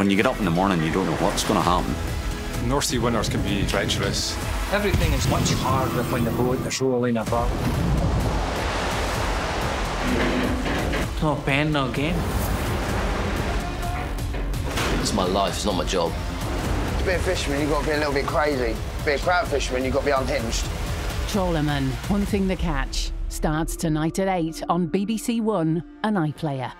When you get up in the morning, you don't know what's going to happen. North Sea winters can be treacherous. Everything is much harder when the boat is rolling about. No pain, no gain. It's my life, it's not my job. To be a fisherman, you've got to be a little bit crazy. To be a crab fisherman, you've got to be unhinged. Trawlermen, Hunting the Catch starts tonight at 8 on BBC One and iPlayer.